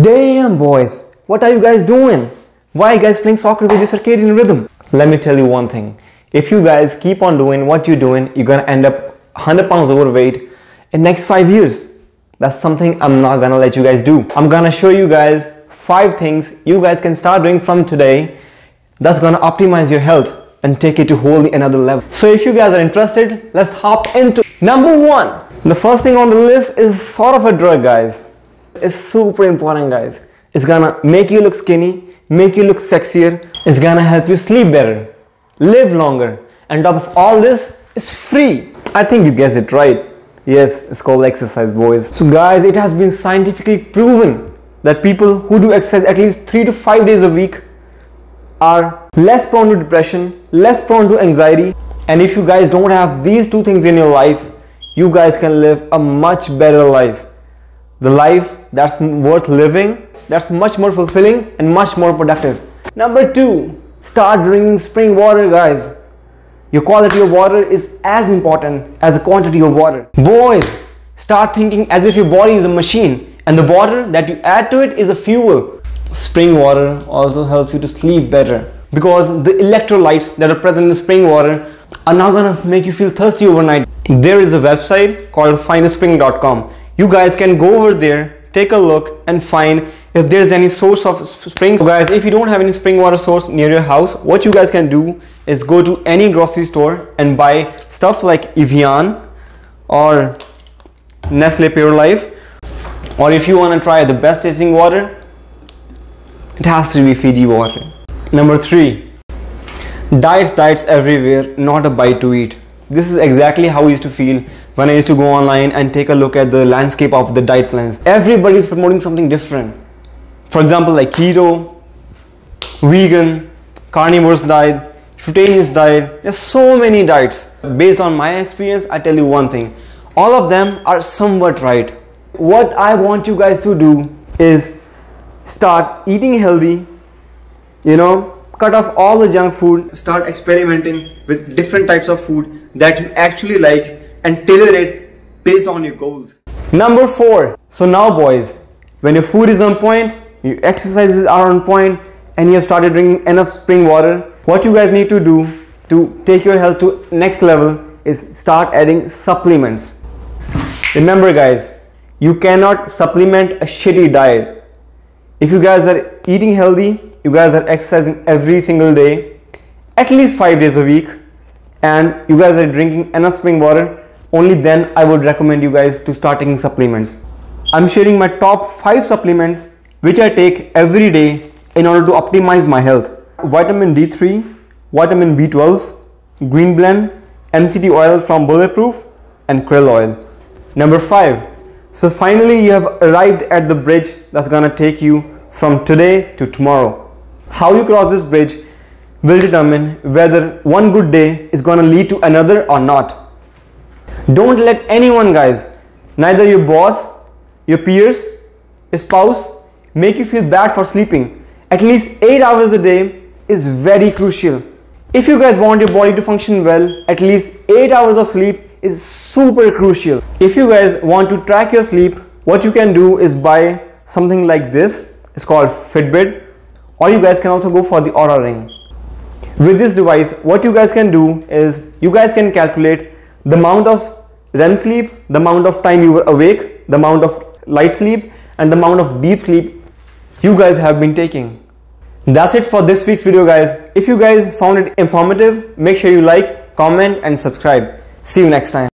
Damn boys, what are you guys doing? Why are you guys playing soccer with your circadian rhythm? Let me tell you one thing. If you guys keep on doing what you're doing, you're gonna end up 100 pounds overweight in next 5 years. That's something I'm not gonna let you guys do. I'm gonna show you guys 5 things you guys can start doing from today that's gonna optimize your health and take it to wholly another level. So if you guys are interested, let's hop into number 1. The first thing on the list is sort of a drug guys is super important guys. It's gonna make you look skinny, make you look sexier, it's gonna help you sleep better, live longer, and top of all this, it's free. I think you guessed it right. Yes, it's called exercise boys. So guys, it has been scientifically proven that people who do exercise at least 3 to 5 days a week are less prone to depression, less prone to anxiety, and if you guys don't have these two things in your life, you guys can live a much better life the life that's worth living, that's much more fulfilling and much more productive. Number two, start drinking spring water, guys. Your quality of water is as important as the quantity of water. Boys, start thinking as if your body is a machine and the water that you add to it is a fuel. Spring water also helps you to sleep better because the electrolytes that are present in spring water are not gonna make you feel thirsty overnight. There is a website called findaspring.com you guys can go over there take a look and find if there's any source of spring. So guys if you don't have any spring water source near your house what you guys can do is go to any grocery store and buy stuff like Evian or Nestle Pure Life. Or if you want to try the best tasting water it has to be Fiji water. Number three diets diets everywhere not a bite to eat. This is exactly how I used to feel when I used to go online and take a look at the landscape of the diet plans. Everybody is promoting something different. For example, like keto, vegan, carnivorous diet, fruitarian diet. There's so many diets. Based on my experience, I tell you one thing. All of them are somewhat right. What I want you guys to do is start eating healthy, you know, cut off all the junk food, start experimenting with different types of food that you actually like and tailor it based on your goals. Number four. So now boys, when your food is on point, your exercises are on point and you have started drinking enough spring water, what you guys need to do to take your health to next level is start adding supplements. Remember guys, you cannot supplement a shitty diet. If you guys are eating healthy, you guys are exercising every single day, at least 5 days a week, and you guys are drinking enough spring water, only then I would recommend you guys to start taking supplements. I'm sharing my top 5 supplements which I take every day in order to optimize my health. Vitamin D3, vitamin B12, green blend, MCT oil from Bulletproof and krill oil. Number 5. So finally you have arrived at the bridge that's gonna take you from today to tomorrow. How you cross this bridge will determine whether one good day is gonna lead to another or not. Don't let anyone guys, neither your boss, your peers, your spouse, make you feel bad for sleeping. At least 8 hours a day is very crucial. If you guys want your body to function well, at least 8 hours of sleep is super crucial. If you guys want to track your sleep, what you can do is buy something like this. It's called Fitbit or you guys can also go for the Oura ring with this device what you guys can do is you guys can calculate the amount of REM sleep the amount of time you were awake the amount of light sleep and the amount of deep sleep you guys have been taking. That's it for this week's video guys. If you guys found it informative make sure you like comment and subscribe. See you next time